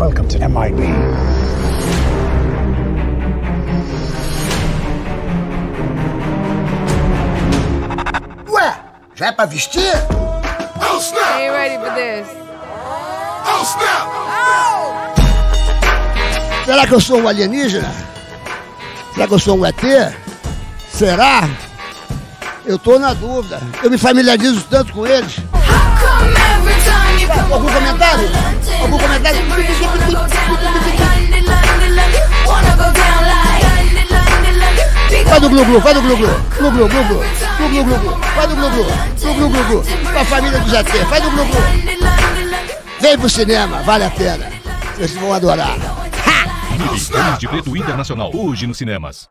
MIB. Ué, já é pra vestir? Ain't ready for this. Será que eu sou um alienígena? Será que eu sou um ET? Será? Eu tô na dúvida. Eu me familiarizo tanto com eles. Glu Glu. Glu Glu, Glu Glu. Vai do Glu Glu. Glu Glu, Glu Glu. Com a família do ET. Vai do Glu Glu. Vem pro cinema, vale a pena. Vocês vão adorar. Homens de Preto Internacional, hoje nos cinemas.